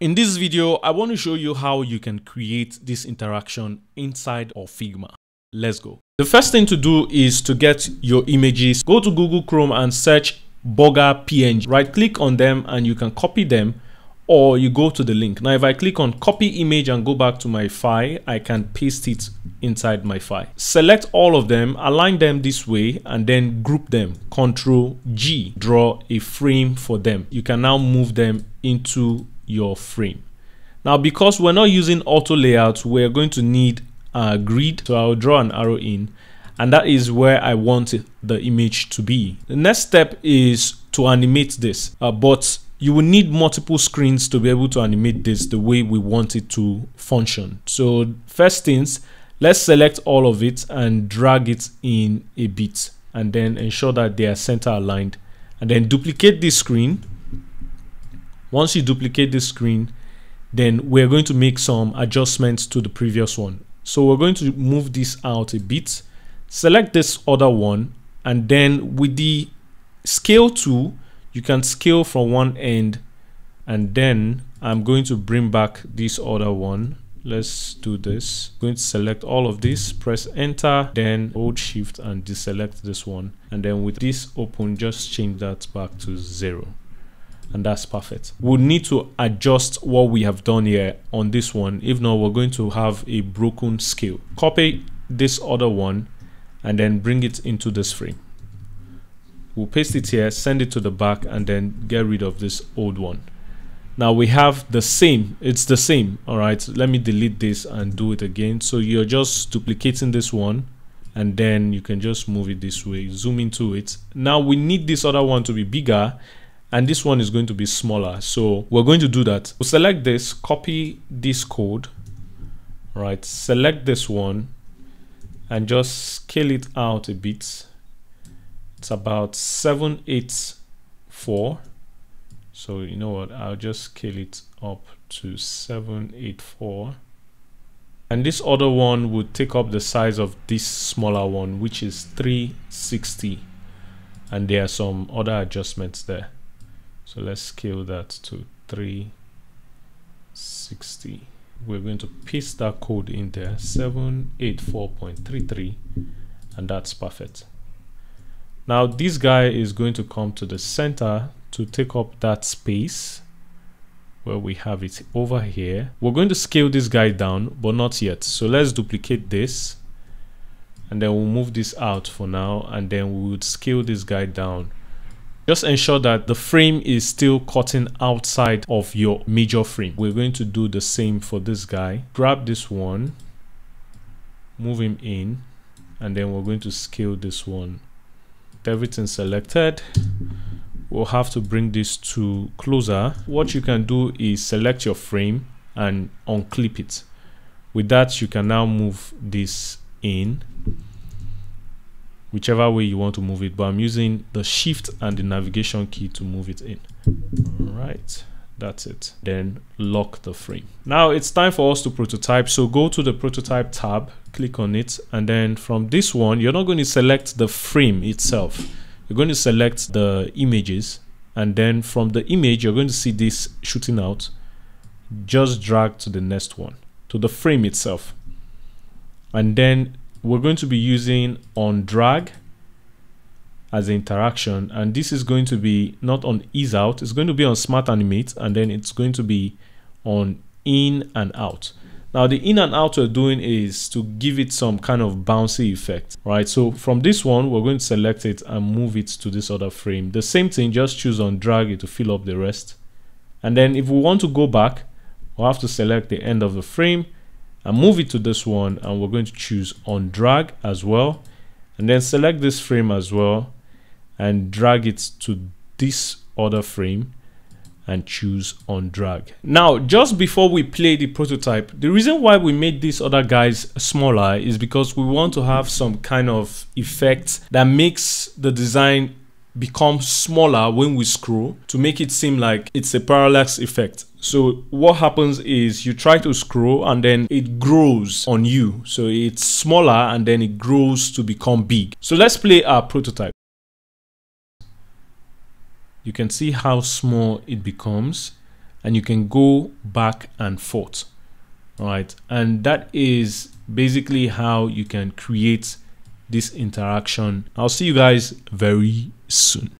In this video, I want to show you how you can create this interaction inside of Figma. Let's go. The first thing to do is to get your images. Go to Google Chrome and search Bugger PNG. Right click on them and you can copy them or you go to the link. Now, if I click on copy image and go back to my file, I can paste it inside my file. Select all of them, align them this way, and then group them. Control G, draw a frame for them. You can now move them into your frame. Now, because we're not using auto layout, we're going to need a grid. So I'll draw an arrow in and that is where I want the image to be. The next step is to animate this, uh, but you will need multiple screens to be able to animate this the way we want it to function. So first things, let's select all of it and drag it in a bit and then ensure that they are center aligned and then duplicate this screen once you duplicate this screen, then we're going to make some adjustments to the previous one. So we're going to move this out a bit, select this other one, and then with the scale tool, you can scale from one end, and then I'm going to bring back this other one. Let's do this. I'm going to select all of this, press enter, then hold shift and deselect this one. And then with this open, just change that back to zero and that's perfect. We'll need to adjust what we have done here on this one. If not, we're going to have a broken scale. Copy this other one and then bring it into this frame. We'll paste it here, send it to the back and then get rid of this old one. Now we have the same, it's the same, all right? Let me delete this and do it again. So you're just duplicating this one and then you can just move it this way, zoom into it. Now we need this other one to be bigger and this one is going to be smaller. So we're going to do that. We'll select this copy this code right? Select this one and just scale it out a bit. It's about 784 so you know what? I'll just scale it up to 784 and this other one would take up the size of this smaller one which is 360 and there are some other adjustments there so let's scale that to 360. We're going to paste that code in there, 784.33, and that's perfect. Now this guy is going to come to the center to take up that space where we have it over here. We're going to scale this guy down, but not yet. So let's duplicate this and then we'll move this out for now and then we would scale this guy down just ensure that the frame is still cutting outside of your major frame. We're going to do the same for this guy. Grab this one, move him in, and then we're going to scale this one. Everything selected. We'll have to bring this to closer. What you can do is select your frame and unclip it. With that, you can now move this in whichever way you want to move it but i'm using the shift and the navigation key to move it in. All right that's it. Then lock the frame. Now it's time for us to prototype so go to the prototype tab click on it and then from this one you're not going to select the frame itself. You're going to select the images and then from the image you're going to see this shooting out. Just drag to the next one to the frame itself. And then we're going to be using on drag as an interaction and this is going to be not on ease out it's going to be on smart animate and then it's going to be on in and out. Now the in and out we're doing is to give it some kind of bouncy effect right? So from this one we're going to select it and move it to this other frame. The same thing just choose on drag it to fill up the rest. And then if we want to go back we'll have to select the end of the frame and move it to this one and we're going to choose on drag as well and then select this frame as well and drag it to this other frame and choose on drag. Now, just before we play the prototype, the reason why we made these other guys smaller is because we want to have some kind of effect that makes the design become smaller when we scroll to make it seem like it's a parallax effect. So what happens is you try to scroll and then it grows on you. So it's smaller and then it grows to become big. So let's play our prototype. You can see how small it becomes and you can go back and forth. All right. And that is basically how you can create this interaction. I'll see you guys very soon.